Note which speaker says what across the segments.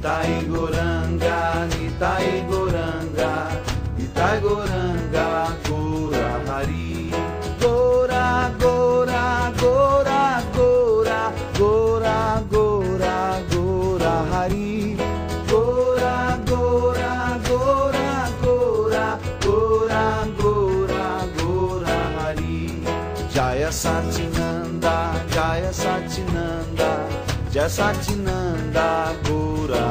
Speaker 1: Itaigoranga, Itaigoranga, Itaigoranga, Gora Hari. Gora, Gora, Gora, Gora, Gora, Gora, Gora Hari. Gora, Gora, Gora, Gora, Gora, Gora, Gora Hari. Jaya Satinanda, Jaya Satinanda. Jaya Satinanda, Gora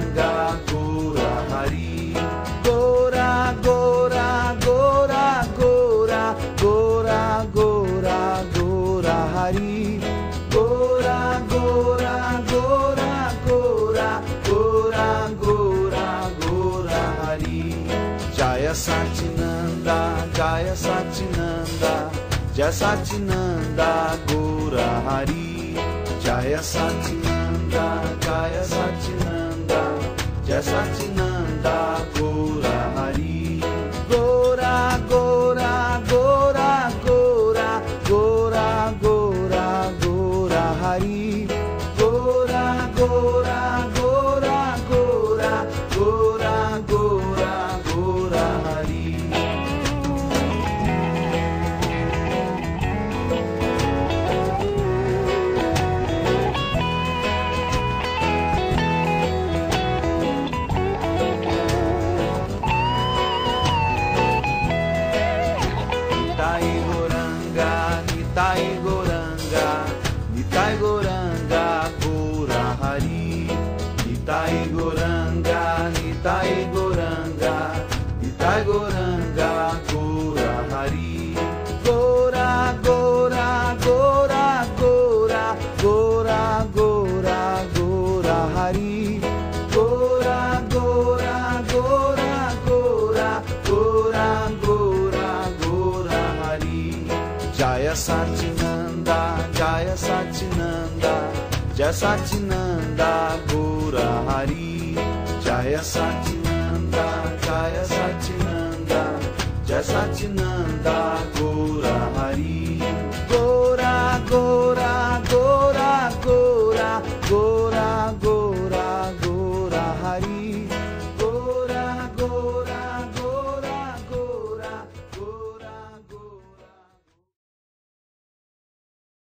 Speaker 1: Satinanda, Jaya Satinanda, Jaya Satinanda, Gora Hari. Jaya Satinanda, Jaya Satinanda, Jaya Satinanda, Gora Hari. Gora, Gora, Gora, Gora, Gora, Gora, Gora Hari. Gora, Gora, Nitai Goranga, Nitai Goranga, Nitai Goranga, Gora Hari. Gora, Gora, Gora, Gora, Gora, Gora, Gora Hari. Gora, Gora, Gora, Gora, Gora, Gora, Gora Hari. Jaya Satinanda, Jaya Satinanda, Jaya Satinanda, Gora Hari. Jaya